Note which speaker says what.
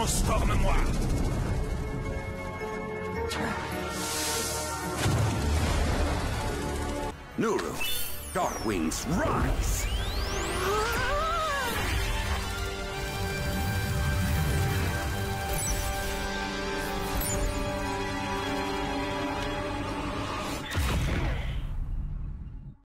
Speaker 1: Transforme-moi
Speaker 2: Nuru, Dark Wings, rise!